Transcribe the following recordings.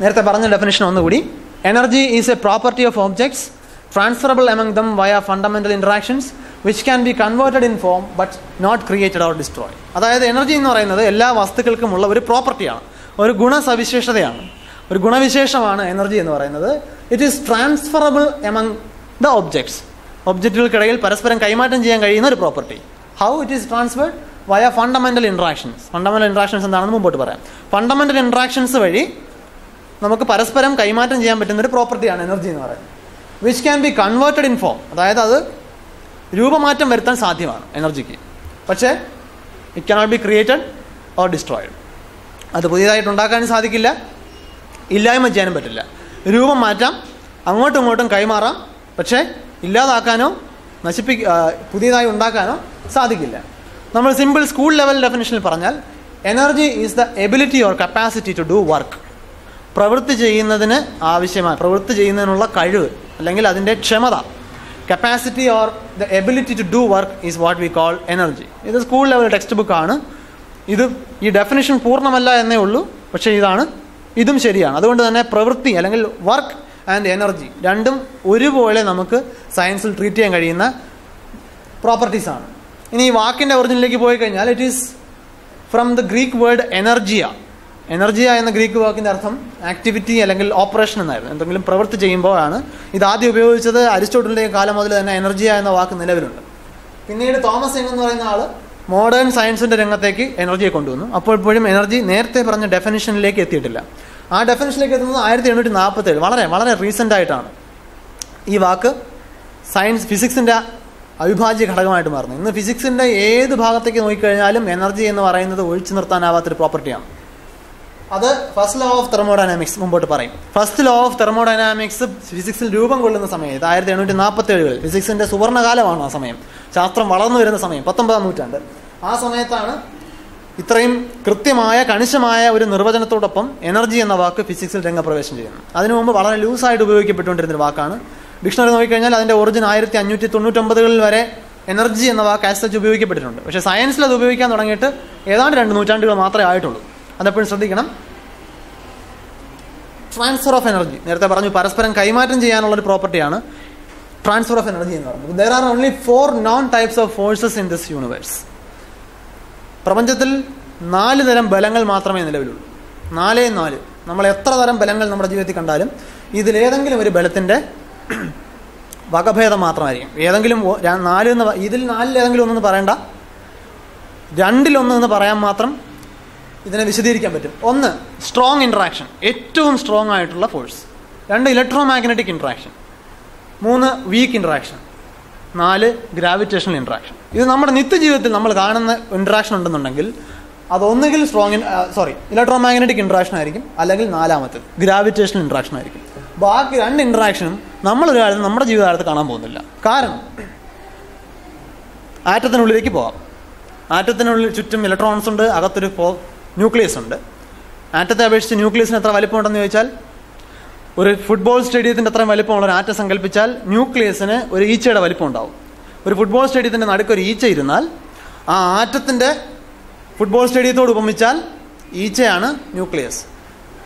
നേരത്തെ പറഞ്ഞ ഡെഫിനേഷൻ ഒന്നുകൂടി. Energy is a property of objects transferable among them via fundamental interactions which can be converted in form but not created or destroy അതായത് energy എന്ന് പറയുന്നത് എല്ലാ വസ്തുക്കൾക്കും ഉള്ള ഒരു പ്രോപ്പർട്ടിയാണ് ഒരു ഗുണസവിശേഷതയാണ്. ഒരു ഗുണവിശേഷമാണ് എനർജി എന്ന് പറയുന്നത്. It is transferable among the objects ഒബ്ജക്റ്റുകൾക്കിടയിൽ പരസ്പരം കൈമാറ്റം ചെയ്യാൻ കഴിയുന്ന ഒരു property how it is transferred via fundamental interactions fundamental interactions എന്താണെന്ന് മുമ്പോട്ട് പറയാം. ഫണ്ടമെന്റൽ ഇൻട്രാക്ഷൻസ് വഴി നമുക്ക് പരസ്പരം കൈമാറ്റം ചെയ്യാൻ പറ്റുന്ന ഒരു പ്രോപ്പർട്ടിയാണ് എനർജി എന്ന് പറയുന്നത്. Which can be converted in form അതായത് അത് രൂപമാറ്റം വരുത്താൻ സാധ്യമാണ് എനർജിക്ക് പക്ഷേ it cannot be created or destroyed അത് പുതിയതായിട്ട് ഉണ്ടാക്കാനും സാധിക്കില്ല ഇല്ലായ്മ ചെയ്യാനും പറ്റില്ല. രൂപം മാറ്റാം അങ്ങോട്ടും ഇങ്ങോട്ടും കൈമാറാം പക്ഷേ ഇല്ലാതാക്കാനോ നശിപ്പി പുതിയതായി ഉണ്ടാക്കാനോ സാധിക്കില്ല. നമ്മൾ സിമ്പിൾ സ്കൂൾ ലെവൽ ഡെഫിനേഷനിൽ പറഞ്ഞാൽ energy is the ability or capacity to do work പ്രവൃത്തി ചെയ്യുന്നതിന് ആവശ്യമായ പ്രവൃത്തി ചെയ്യുന്നതിനുള്ള കഴിവ് അല്ലെങ്കിൽ അതിന്റെ ക്ഷമത. Capacity or the ability to do work is what we call energy ഇത് സ്കൂൾ ലെവൽ ടെക്സ്റ്റ് ബുക്കാണ് ഇത് ഈ ഡെഫിനിഷൻ പൂർണമല്ല എന്നേ ഉള്ളൂ. പക്ഷേ ഇതാണ് ഇതും ശരിയാണ്. അതുകൊണ്ട് തന്നെ പ്രവൃത്തി അല്ലെങ്കിൽ വർക്ക് ആൻഡ് എനർജി രണ്ടും ഒരുപോലെ നമുക്ക് സയൻസിൽ ട്രീറ്റ് ചെയ്യാൻ കഴിയുന്ന പ്രോപ്പർട്ടീസ് ആണ്. ഇനി ഈ വാക്കിന്റെ ഒറിജിനിലേക്ക് പോയി കഴിഞ്ഞാൽ it is from the Greek word energeia energeia എന്ന ഗ്രീക്ക് വാക്കിന്റെ അർത്ഥം ആക്ടിവിറ്റി അല്ലെങ്കിൽ ഓപ്പറേഷൻ എന്നായിരുന്നു. എന്തെങ്കിലും പ്രവൃത്തി ചെയ്യുമ്പോഴാണ് ഇത് ആദ്യം ഉപയോഗിച്ചത് അരിസ്റ്റോട്ടലിന്റെ കാലം മുതൽ തന്നെ എനർജിയ എന്ന വാക്ക് നിലവിലുണ്ട്. പിന്നീട് തോമസ് യങ് എന്ന് പറയുന്ന ആൾ മോഡേൺ സയൻസിന്റെ രംഗത്തേക്ക് എനർജിയെ കൊണ്ടുവന്നു. അപ്പോൾ ഇപ്പോഴും എനർജി നേരത്തെ പറഞ്ഞ ഡെഫിനിഷനിലേക്ക് എത്തിയിട്ടില്ല. ആ ഡെഫിനിഷനിലേക്ക് എത്തുന്നത് ആയിരത്തി എണ്ണൂറ്റി നാൽപ്പത്തേഴ് വളരെ വളരെ റീസെന്റ് ആയിട്ടാണ്. ഈ വാക്ക് സയൻസ് ഫിസിക്സിന്റെ അവിഭാജ്യ ഘടകമായിട്ട് മാറുന്നു. ഇന്ന് ഫിസിക്സിന്റെ ഏത് ഭാഗത്തേക്ക് നോക്കിക്കഴിഞ്ഞാലും എനർജി എന്ന് പറയുന്നത് ഒഴിച്ചു നിർത്താനാവാത്തൊരു പ്രോപ്പർട്ടിയാണ്. അത് ഫസ്റ്റ് ലോ ഓഫ് തെർമോഡൈനാമിക്സ് മുമ്പോട്ട് പറയും. ഫസ്റ്റ് ലോ ഓഫ് തെർമോഡൈനാമിക്സ് ഫിസിക്സിൽ രൂപം കൊള്ളുന്ന സമയത്ത് ആയിരത്തി എണ്ണൂറ്റി നാൽപ്പത്തി ഏഴുകളിൽ ഫിസിക്സിന്റെ സുവർണകാലമാണ് ആ സമയം. ശാസ്ത്രം വളർന്നു വരുന്ന സമയം. പത്തൊമ്പതാം നൂറ്റാണ്ട്. ആ സമയത്താണ് ഇത്രയും കൃത്യമായ കണിശമായ ഒരു നിർവചനത്തോടൊപ്പം എനർജി എന്ന വാക്ക് ഫിസിക്സിൽ രംഗപ്രവേശം ചെയ്യുന്നു. അതിനു മുമ്പ് വളരെ ലൂസായിട്ട് ഉപയോഗിക്കപ്പെട്ടുകൊണ്ടിരുന്ന ഒരു വാക്കാണ്. ഡിക്ഷണറി നോക്കിക്കഴിഞ്ഞാൽ അതിന്റെ ഒറിജിൻ ആയിരത്തി അഞ്ഞൂറ്റി തൊണ്ണൂറ്റൊമ്പതുകളിൽ വരെ എനർജി എന്ന വാക്ക് ആസ് സച്ച് ഉപയോഗിക്കപ്പെട്ടിട്ടുണ്ട്. പക്ഷേ സയൻസിൽ അത് ഉപയോഗിക്കാൻ തുടങ്ങിയിട്ട് ഏതാണ്ട് രണ്ട് നൂറ്റാണ്ടുകൾ മാത്രമേ ആയിട്ടുള്ളൂ. അതെപ്പോഴും ശ്രദ്ധിക്കണം. ട്രാൻസ്ഫർ ഓഫ് എനർജി നേരത്തെ പറഞ്ഞു പരസ്പരം കൈമാറ്റം ചെയ്യാനുള്ള ഒരു പ്രോപ്പർട്ടിയാണ് ട്രാൻസ്ഫർ ഓഫ് എനർജി എന്ന് പറയുന്നത്. There are only four known types of forces in this universe പ്രപഞ്ചത്തിൽ നാല് തരം ബലങ്ങൾ മാത്രമേ നിലവിലുള്ളൂ. നാലേ നാല്. നമ്മൾ എത്ര തരം ബലങ്ങൾ നമ്മുടെ ജീവിതത്തിൽ കണ്ടാലും ഇതിലേതെങ്കിലും ഒരു ബലത്തിന്റെ വകഭേദം മാത്രമായിരിക്കും. ഏതെങ്കിലും നാല് എന്ന് ഇതിൽ നാലിൽ ഏതെങ്കിലും ഒന്നെന്ന് പറയണ്ട. രണ്ടിലൊന്ന് എന്ന് പറയാൻ മാത്രം ഇതിനെ വിശദീകരിക്കാൻ പറ്റും. ഒന്ന് സ്ട്രോങ് ഇൻട്രാക്ഷൻ ഏറ്റവും സ്ട്രോങ് ആയിട്ടുള്ള ഫോഴ്സ് രണ്ട് ഇലക്ട്രോ മാഗ്നറ്റിക് ഇൻട്രാക്ഷൻ മൂന്ന് വീക്ക് ഇൻട്രാക്ഷൻ നാല് ഗ്രാവിറ്റേഷണൽ ഇൻട്രാക്ഷൻ ഇത് നമ്മുടെ നിത്യജീവിതത്തിൽ നമ്മൾ കാണുന്ന ഇൻട്രാക്ഷൻ ഉണ്ടെന്നുണ്ടെങ്കിൽ അതൊന്നുകിൽ strong sorry electromagnetic interaction ആയിരിക്കും അല്ലെങ്കിൽ നാലാമത്തത് ഗ്രാവിറ്റേഷണൽ ഇൻട്രാക്ഷൻ ആയിരിക്കും. ബാക്കി രണ്ട് ഇൻട്രാക്ഷനും നമ്മളൊരു കാലത്ത് നമ്മുടെ ജീവിതകാലത്ത് കാണാൻ പോകുന്നില്ല. കാരണം ആറ്റത്തിനുള്ളിലേക്ക് പോകാം. ആറ്റത്തിനുള്ളിൽ ചുറ്റും ഇലക്ട്രോൺസ് ഉണ്ട് അകത്തൊരു ന്യൂക്ലിയസ് ഉണ്ട്. ആറ്റത്തെ അപേക്ഷിച്ച് ന്യൂക്ലിയസിന് എത്ര വലിപ്പമുണ്ടെന്ന് ചോദിച്ചാൽ ഒരു ഫുട്ബോൾ സ്റ്റേഡിയത്തിന്റെ അത്രയും വലിപ്പമുള്ള ഒരു ആറ്റം സങ്കല്പിച്ചാൽ ന്യൂക്ലിയസിന് ഒരു ഈച്ചയുടെ വലിപ്പം ഉണ്ടാവും ഒരു ഫുട്ബോൾ സ്റ്റേഡിയത്തിന്റെ നടുക്ക് ഒരു ഈച്ച ഇരുന്നാൽ ആ ആറ്റത്തിന്റെ ഫുട്ബോൾ സ്റ്റേഡിയത്തോട് ഉപമിച്ചാൽ ഈച്ചയാണ് ന്യൂക്ലിയസ്.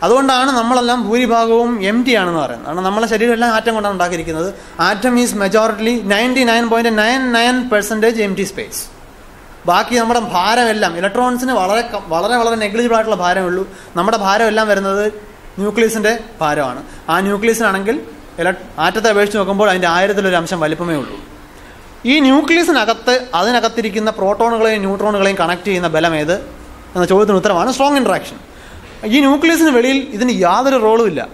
അതുകൊണ്ടാണ് നമ്മളെല്ലാം ഭൂരിഭാഗവും എം ടി ആണെന്ന് പറയുന്നത്. കാരണം നമ്മളെ ശരീരം എല്ലാം ആറ്റം കൊണ്ടാണ് ഉണ്ടാക്കിയിരിക്കുന്നത്. Atom is majority ninety nine point nine nine percentage empty space ബാക്കി നമ്മുടെ ഭാരമെല്ലാം ഇലക്ട്രോൺസിന് വളരെ വളരെ വളരെ നെഗ്ലിജിബിൾ ആയിട്ടുള്ള ഭാരമേ ഉള്ളൂ നമ്മുടെ ഭാരമെല്ലാം വരുന്നത് ന്യൂക്ലിയസിന്റെ ഭാരമാണ്. ആ ന്യൂക്ലിയസിനാണെങ്കിൽ ഇല ആറ്റത്തെ അപേക്ഷിച്ച് നോക്കുമ്പോൾ അതിന്റെ ആയിരത്തിലൊരു അംശം വലിപ്പമേ ഉള്ളൂ. ഈ ന്യൂക്ലിയസിനകത്ത് അതിനകത്തിരിക്കുന്ന പ്രോട്ടോണുകളെയും ന്യൂട്രോണുകളെയും കണക്ട് ചെയ്യുന്ന ബലം ഏത്? എന്ന ചോദ്യത്തിന് ഉത്തരമാണ് സ്ട്രോങ് ഇൻട്രാക്ഷൻ ഈ ന്യൂക്ലിയസിന് വെളിയിൽ ഇതിന് യാതൊരു റോളും ഇല്ല.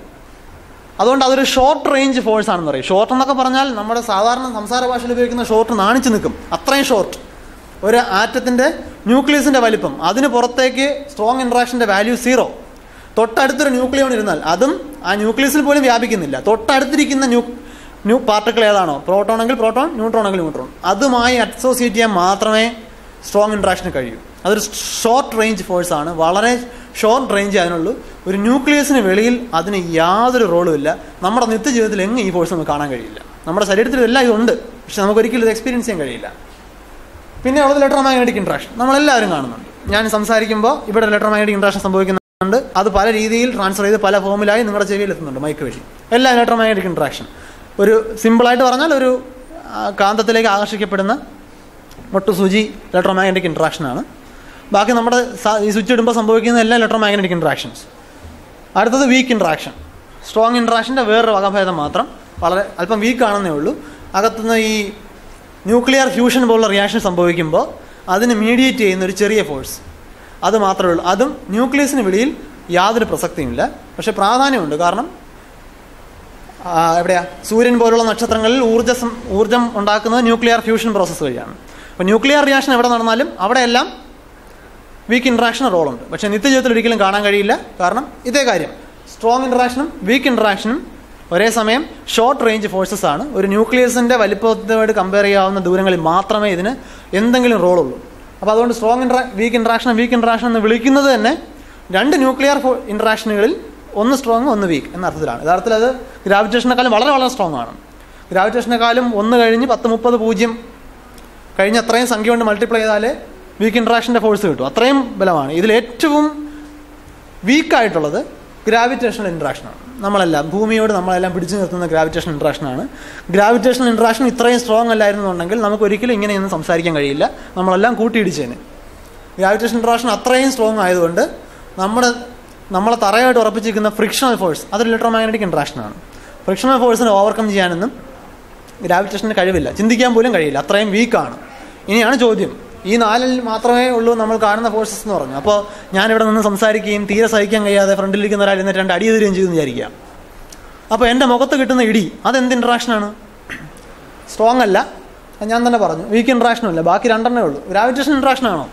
അതുകൊണ്ട് അതൊരു ഷോർട്ട് റേഞ്ച് ഫോഴ്സ് ആണെന്ന് പറയും. ഷോർട്ട് എന്നൊക്കെ പറഞ്ഞാൽ നമ്മുടെ സാധാരണ സംസാര ഭാഷയിൽ ഉപയോഗിക്കുന്ന ഷോർട്ട് നാണിച്ച് നിൽക്കും. അത്രയും ഷോർട്ട് ഒരു ആറ്റത്തിന്റെ ന്യൂക്ലിയസിന്റെ വലിപ്പം. അതിന് പുറത്തേക്ക് സ്ട്രോങ് ഇൻട്രാക്ഷന്റെ വാല്യൂ സീറോ തൊട്ടടുത്തൊരു ന്യൂക്ലിയോൺ ഇരുന്നാൽ അതും ആ ന്യൂക്ലിയസിൽ പോലും വ്യാപിക്കുന്നില്ല. തൊട്ടടുത്തിരിക്കുന്ന ന്യൂ ന്യൂ പാർട്ടിക്കിൾ ഏതാണോ? പ്രോട്ടോൺ എങ്കിൽ പ്രോട്ടോൺ ന്യൂട്രോൺ എങ്കിൽ ന്യൂട്രോൺ. അതുമായി അസോസിയേറ്റ് ചെയ്യാൻ മാത്രമേ സ്ട്രോങ് ഇൻട്രാക്ഷന് കഴിയൂ. അതൊരു ഷോർട്ട് റേഞ്ച് ഫോഴ്സ് ആണ്. വളരെ ഷോർട്ട് റേഞ്ച് അതിനുള്ളൂ. ഒരു ന്യൂക്ലിയസിന് വെളിയിൽ അതിന് യാതൊരു റോളും ഇല്ല. നമ്മുടെ നിത്യജീവിതത്തിൽ എങ്ങും ഈ ഫോഴ്സ് നമുക്ക് കാണാൻ കഴിയില്ല. നമ്മുടെ ശരീരത്തിൽ എല്ലാം ഇതുണ്ട്. പക്ഷെ നമുക്ക് ഒരിക്കലും ഇത് എക്സ്പീരിയൻസ് ചെയ്യാൻ കഴിയില്ല. പിന്നെ ഉള്ളത് ലെറ്റർ മാഗ്നറ്റിക് ഇൻട്രാക്ഷൻ നമ്മളെല്ലാവരും കാണുന്നുണ്ട്. ഞാൻ സംസാരിക്കുമ്പോൾ ഇവിടെ ലെറ്റർ മാഗ്നറ്റിക് ഇൻട്രാക്ഷൻ സംഭവിക്കുന്നുണ്ട്. അത് പല രീതിയിൽ ട്രാൻസ്ഫർ ചെയ്ത് പല ഫോമിലായി നിങ്ങളുടെ ചെവിയിൽ എത്തുന്നുണ്ട് മൈക്ക് വഴി. എല്ലാ ലെറ്റർ മാഗ്നറ്റിക് ഇൻട്രാക്ഷൻ ഒരു സിമ്പിളായിട്ട് പറഞ്ഞാൽ ഒരു കാന്തത്തിലേക്ക് ആകർഷിക്കപ്പെടുന്ന മുട്ടുസൂചി മാഗ്നറ്റിക് ഇൻട്രാക്ഷനാണ് ബാക്കി നമ്മുടെ ഈ സ്വിച്ച് ഇടുമ്പോൾ സംഭവിക്കുന്ന എല്ലാ ലെറ്റർ മാഗ്നറ്റിക് ഇൻട്രാക്ഷൻസ് അടുത്തത് വീക്ക് ഇൻട്രാക്ഷൻ സ്ട്രോങ് ഇൻട്രാക്ഷന്റെ വേറൊരു വകഭേദം മാത്രം വളരെ അല്പം വീക്ക് ആണെന്നേ ഉള്ളൂ. അകത്തുനിന്ന് ഈ ന്യൂക്ലിയർ ഫ്യൂഷൻ പോലുള്ള റിയാക്ഷൻ സംഭവിക്കുമ്പോൾ അതിന് മീഡിയേറ്റ് ചെയ്യുന്ന ഒരു ചെറിയ ഫോഴ്സ്. അത് മാത്രമേ ഉള്ളൂ. അതും ന്യൂക്ലിയസിന് വെളിയിൽ യാതൊരു പ്രസക്തിയുമില്ല. പക്ഷേ പ്രാധാന്യമുണ്ട്. കാരണം എവിടെയാ? സൂര്യൻ പോലുള്ള നക്ഷത്രങ്ങളിൽ ഊർജ ഊർജം ഉണ്ടാക്കുന്നത് ന്യൂക്ലിയർ ഫ്യൂഷൻ പ്രോസസ്സ് വഴിയാണ്. അപ്പോൾ ന്യൂക്ലിയർ റിയാക്ഷൻ എവിടെ നടന്നാലും അവിടെയെല്ലാം വീക്ക് ഇൻട്രാക്ഷൻ റോളുണ്ട് പക്ഷേ നിത്യജീവിതത്തിൽ ഒരിക്കലും കാണാൻ കഴിയില്ല. കാരണം ഇതേ കാര്യം. സ്ട്രോങ് ഇൻട്രാക്ഷനും വീക്ക് ഇൻട്രാക്ഷനും ഒരേ സമയം ഷോർട്ട് റേഞ്ച് ഫോഴ്സസ് ആണ്. ഒരു ന്യൂക്ലിയസിന്റെ വലിപ്പത്തോട് കമ്പയർ ചെയ്യാവുന്ന ദൂരങ്ങളിൽ മാത്രമേ ഇതിന് എന്തെങ്കിലും റോളുള്ളൂ അപ്പോൾ അതുകൊണ്ട് strong intra weak interaction weak interaction എന്ന് വിളിക്കുന്നത് തന്നെ രണ്ട് ന്യൂക്ലിയർ ഇൻട്രാക്ഷനുകളിൽ ഒന്ന് സ്ട്രോങ് ഒന്ന് വീക്ക് എന്ന അർത്ഥത്തിലാണ്. യഥാർത്ഥത്തിൽ അത് ഗ്രാവിറ്റേഷനെക്കാളും വളരെ വളരെ സ്ട്രോങ് ആണ്. ഗ്രാവിറ്റേഷനെക്കാളും ഒന്ന് കഴിഞ്ഞ് പത്ത് മുപ്പത് പൂജ്യം കഴിഞ്ഞ് അത്രയും സംഖ്യ കൊണ്ട് മൾട്ടിപ്ലൈ ചെയ്താലേ വീക്ക് ഇൻട്രാക്ഷന്റെ ഫോഴ്സ് കിട്ടും. അത്രയും ബലമാണ്. ഇതിൽ ഏറ്റവും വീക്കായിട്ടുള്ളത് ഗ്രാവിറ്റേഷണൽ ഇൻട്രാക്ഷനാണ് നമ്മളെല്ലാം ഭൂമിയോട് നമ്മളെല്ലാം പിടിച്ചു നിർത്തുന്ന ഗ്രാവിറ്റേഷൻ ഇൻട്രാക്ഷനാണ് ഗ്രാവിറ്റേഷണൽ ഇൻട്രാക്ഷൻ ഇത്രയും സ്ട്രോങ് അല്ലായിരുന്നുണ്ടെങ്കിൽ നമുക്ക് ഒരിക്കലും ഇങ്ങനെയൊന്നും സംസാരിക്കാൻ കഴിയില്ല. നമ്മളെല്ലാം കൂട്ടിയിടിച്ചേനെ. ഗ്രാവിറ്റേഷൻ ഇൻട്രാക്ഷൻ അത്രയും സ്ട്രോങ് ആയതുകൊണ്ട് നമ്മുടെ നമ്മളെ തറയായിട്ട് ഉറപ്പിച്ചിരിക്കുന്ന ഫ്രിക്ഷണൽ ഫോഴ്സ് അതൊരു ഇലക്ട്രോമാഗ്നറ്റിക് ഇൻട്രാക്ഷനാണ് ഫ്രിക്ഷണൽ ഫോഴ്സിനെ ഓവർകം ചെയ്യാനൊന്നും ഗ്രാവിറ്റേഷന് കഴിവില്ല. ചിന്തിക്കാൻ പോലും കഴിയില്ല. അത്രയും വീക്കാണ് ഇനിയാണ് ചോദ്യം. ഈ നാലിൽ മാത്രമേ ഉള്ളൂ നമ്മൾ കാണുന്ന ഫോഴ്സസ് എന്ന് പറഞ്ഞു. അപ്പോൾ ഞാനിവിടെ നിന്ന് സംസാരിക്കുകയും തീരെ സഹിക്കാൻ കഴിയാതെ ഫ്രണ്ടിലിരിക്കുന്ന ഒരാൾ എന്നിട്ട് രണ്ട് അടി തരികയും ചെയ്തു വിചാരിക്കുക. അപ്പോൾ എന്റെ മുഖത്ത് കിട്ടുന്ന ഇടി അതെന്ത് ഇൻട്രാക്ഷനാണ് സ്ട്രോങ് അല്ല. ഞാൻ തന്നെ പറഞ്ഞു. വീക്ക് ഇൻട്രാക്ഷനും അല്ല ബാക്കി രണ്ടെണ്ണേ ഉള്ളൂ. ഗ്രാവിറ്റേഷൻ ഇൻട്രാക്ഷൻ ആണോ?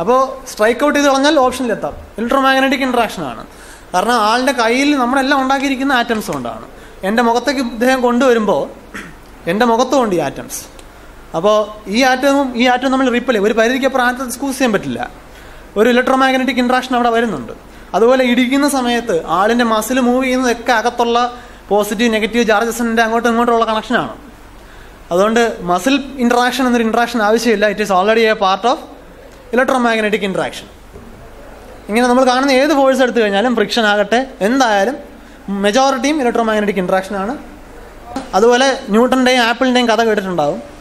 അപ്പോൾ സ്ട്രൈക്ക് ഔട്ട് ചെയ്ത് കളഞ്ഞാൽ ഓപ്ഷനിലെത്താം ഇലക്ട്രോമാഗ്നറ്റിക് ഇൻട്രാക്ഷൻ ആണ്. കാരണം ആളുടെ കയ്യിൽ നമ്മളെല്ലാം ഉണ്ടാക്കിയിരിക്കുന്ന ആറ്റംസ് കൊണ്ടാണ്. എന്റെ മുഖത്തേക്ക് ഇദ്ദേഹം കൊണ്ടുവരുമ്പോൾ എന്റെ മുഖത്തുമുണ്ട് ഈ ആറ്റംസ് അപ്പോൾ ഈ ആറ്റവും ഈ ആറ്റവും നമ്മൾ റിപ്പൽ ഒരു പരിധിക്കപ്പുറം ആറ്റം സ്കൂസ് ചെയ്യാൻ പറ്റില്ല. ഒരു ഇലക്ട്രോ ഇലക്ട്രോമാഗ്നറ്റിക് ഇൻട്രാക്ഷൻ അവിടെ വരുന്നുണ്ട്. അതുപോലെ ഇടിക്കുന്ന സമയത്ത് ആളിന്റെ മസിൽ മൂവ് ചെയ്യുന്നതൊക്കെ അകത്തുള്ള പോസിറ്റീവ് നെഗറ്റീവ് ചാർജസിന്റെ അങ്ങോട്ടും ഇങ്ങോട്ടുള്ള കണക്ഷനാണ് അതുകൊണ്ട് മസിൽ ഇൻട്രാക്ഷൻ എന്നൊരു ഇൻട്രാക്ഷൻ ആവശ്യമില്ല. It is already a part of electro electromagnetic interaction ഇങ്ങനെ നമ്മൾ കാണുന്ന ഏത് ഫോഴ്സ് എടുത്തു കഴിഞ്ഞാലും ഫ്രിക്ഷൻ ആകട്ടെ. എന്തായാലും മെജോറിറ്റിയും ഇലക്ട്രോമാഗ്നറ്റിക് ഇൻട്രാക്ഷൻ ആണ്. അതുപോലെ ന്യൂട്ടന്റെയും ആപ്പിളിന്റെയും കഥ കേട്ടിട്ടുണ്ടാവും.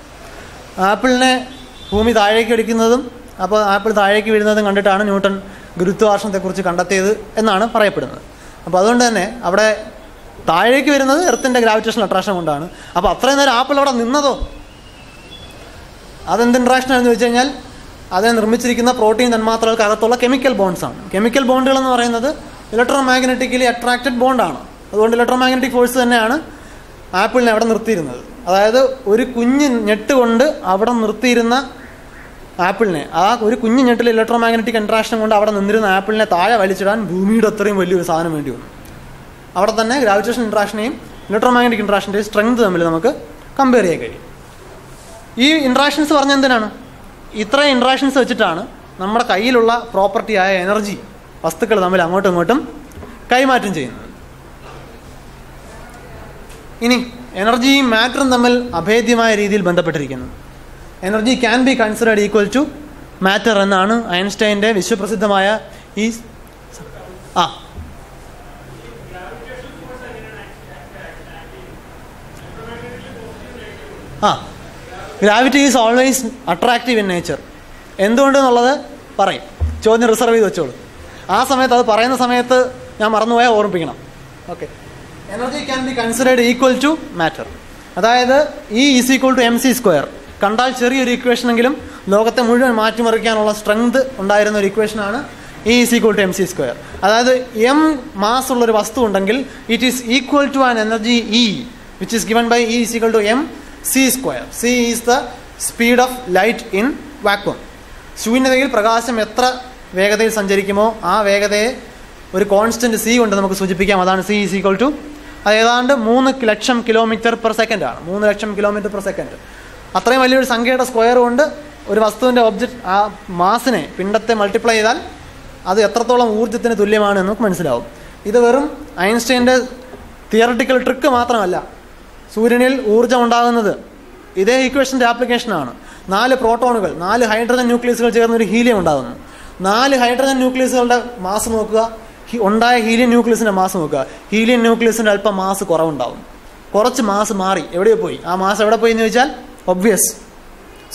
ആപ്പിളിനെ ഭൂമി താഴേക്ക് അടിക്കുന്നതും അപ്പോൾ ആപ്പിൾ താഴേക്ക് വീഴുന്നതും കണ്ടിട്ടാണ് ന്യൂട്ടൺ ഗുരുത്വാകർഷണത്തെക്കുറിച്ച് കണ്ടെത്തിയത് എന്നാണ് പറയപ്പെടുന്നത്. അപ്പോൾ അതുകൊണ്ട് തന്നെ അവിടെ താഴേക്ക് വരുന്നത് എർത്തിന്റെ ഗ്രാവിറ്റേഷൻ അട്രാക്ഷൻ കൊണ്ടാണ്. അപ്പോൾ അത്രയും നേരം ആപ്പിൾ അവിടെ നിന്നതോ? അതെന്ത് ഇൻട്രാക്ഷൻ ആണെന്ന് വെച്ച് കഴിഞ്ഞാൽ അതിനെ നിർമ്മിച്ചിരിക്കുന്ന പ്രോട്ടീൻ തന്മാത്രകൾക്ക് അകത്തുള്ള കെമിക്കൽ ആണ്. കെമിക്കൽ ബോണ്ടുകൾ എന്ന് പറയുന്നത് ഇലക്ട്രോ മാഗ്നറ്റിക്കലി അട്രാക്റ്റഡ് ബോണ്ടാണ്. അതുകൊണ്ട് ഇലക്ട്രോ മാഗ്നറ്റിക് ഫോഴ്സ് തന്നെയാണ് ആപ്പിളിനെ അവിടെ നിർത്തിയിരുന്നത്. അതായത് ഒരു കുഞ്ഞ് ഞെട്ട് കൊണ്ട് അവിടെ നിർത്തിയിരുന്ന ആപ്പിളിനെ ആ ഒരു കുഞ്ഞ് ഞെട്ടിൽ ഇലക്ട്രോ മാഗ്നറ്റിക് ഇൻട്രാക്ഷൻ കൊണ്ട് അവിടെ നിന്നിരുന്ന ആപ്പിളിനെ താഴെ വലിച്ചിടാൻ ഭൂമിയുടെ അത്രയും വലിയൊരു സാധനം വേണ്ടി വന്നു. അവിടെ തന്നെ ഗ്രാവിറ്റേഷൻ ഇൻട്രാക്ഷനെയും ഇലക്ട്രോ മാഗ്നറ്റിക് ഇൻട്രാക്ഷന്റെയും സ്ട്രെങ്ത് തമ്മിൽ നമുക്ക് കമ്പയർ ചെയ്യാൻ കഴിയും. ഈ ഇൻട്രാക്ഷൻസ് പറഞ്ഞ എന്തിനാണ്? ഇത്രയും ഇൻട്രാക്ഷൻസ് വെച്ചിട്ടാണ് നമ്മുടെ കയ്യിലുള്ള പ്രോപ്പർട്ടിയായ എനർജി വസ്തുക്കൾ തമ്മിൽ അങ്ങോട്ടും ഇങ്ങോട്ടും കൈമാറ്റം ചെയ്യുന്നത്. ഇനി എനർജിയും മാറ്ററും തമ്മിൽ അഭേദ്യമായ രീതിയിൽ ബന്ധപ്പെട്ടിരിക്കുന്നു. Energy can be considered equal to matter എന്നാണ് ഐൻസ്റ്റൈന്റെ വിശ്വപ്രസിദ്ധമായ ഈ ആ. ആ. Gravity is always attractive in nature എന്തുകൊണ്ടെന്നുള്ളത് പറയും. ചോദ്യം റിസർവ് ചെയ്ത് വെച്ചോളൂ. ആ സമയത്ത് അത് പറയുന്ന സമയത്ത് ഞാൻ മറന്നുപോയാൽ ഓർമ്മിപ്പിക്കണം. Okay energy can be considered equal to matter അതായത് E is equal to M C square കണ്ടാൽ ചെറിയൊരു ഇക്വേഷനെങ്കിലും ലോകത്തെ മുഴുവൻ മാറ്റിമറിക്കാനുള്ള സ്ട്രെങ്ത് ഉണ്ടായിരുന്ന ഒരു ഇക്വേഷനാണ് E is equal to M C square അതായത് എം മാസ് ഉള്ള ഒരു വസ്തു ഉണ്ടെങ്കിൽ it is equal to an energy E which is given by E is equal to M C square C is the speed of light in vacuum ശൂന്യതയിൽ പ്രകാശം എത്ര വേഗതയിൽ സഞ്ചരിക്കുമോ? ആ വേഗതയെ ഒരു കോൺസ്റ്റന്റ് സി കൊണ്ട് നമുക്ക് സൂചിപ്പിക്കാം. അതാണ് സി ഈസ് ഈക്വൽ ടു അത് ഏതാണ്ട് മൂന്ന് ലക്ഷം കിലോമീറ്റർ പെർ സെക്കൻഡ് ആണ്. മൂന്ന് ലക്ഷം കിലോമീറ്റർ പെർ സെക്കൻഡ് അത്രയും വലിയൊരു സംഖ്യയുടെ സ്ക്വയർ കൊണ്ട് ഒരു വസ്തുവിന്റെ ഒബ്ജക്റ്റ് ആ മാസിനെ പിണ്ടത്തെ മൾട്ടിപ്ലൈ ചെയ്താൽ അത് എത്രത്തോളം ഊർജത്തിന് തുല്യമാണ് എന്ന് നമുക്ക് മനസ്സിലാവും. ഇത് വെറും ഐൻസ്റ്റൈന്റെ തിയറട്ടിക്കൽ ട്രിക്ക് മാത്രമല്ല. സൂര്യനിൽ ഊർജം ഉണ്ടാകുന്നത് ഇതേ ഇക്വേഷന്റെ ആപ്ലിക്കേഷനാണ് നാല് പ്രോട്ടോണുകൾ നാല് ഹൈഡ്രജൻ ന്യൂക്ലിയസുകൾ ചേർന്ന് ഒരു ഹീലിയം ഉണ്ടാകുന്നു. നാല് ഹൈഡ്രജൻ ന്യൂക്ലിയസുകളുടെ മാസ് നോക്കുക. ഉണ്ടായ ഹീലിയം ന്യൂക്ലിയസിന്റെ മാസ് നോക്കുക. ഹീലിയം ന്യൂക്ലിയസിന്റെ അല്പം മാസ് കുറവുണ്ടാവും. കുറച്ച് മാസ് മാറി. എവിടെ പോയി. ആ മാസ് എവിടെ പോയി എന്ന് ചോദിച്ചാൽ ഒബ്വിയസ്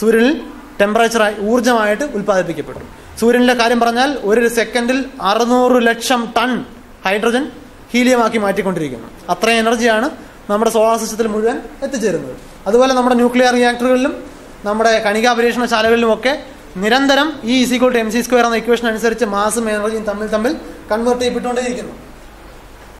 സൂര്യനിൽ ടെമ്പറേച്ചറായി ഊർജമായിട്ട് ഉൽപ്പാദിപ്പിക്കപ്പെട്ടു. സൂര്യനിലെ കാര്യം പറഞ്ഞാൽ ഒരു സെക്കൻഡിൽ അറുന്നൂറ് ലക്ഷം ടൺ ഹൈഡ്രജൻ ഹീലിയമാക്കി മാറ്റിക്കൊണ്ടിരിക്കുന്നു. അത്രയും എനർജിയാണ് നമ്മുടെ സോളാർ സിസ്റ്റത്തിൽ മുഴുവൻ എത്തിച്ചേരുന്നത്. അതുപോലെ നമ്മുടെ ന്യൂക്ലിയർ റിയാക്ടറുകളിലും നമ്മുടെ കണികാ പരീക്ഷണശാലകളിലും ഒക്കെ നിരന്തരം ഈ ഇസിക്കോട്ട് എം സി സ്ക്വയർ എന്ന ഇക്വേഷൻ അനുസരിച്ച് മാസും എനർജിയും തമ്മിൽ തമ്മിൽ കൺവേർട്ട് ചെയ്യപ്പെട്ടുകൊണ്ടേയിരിക്കുന്നു.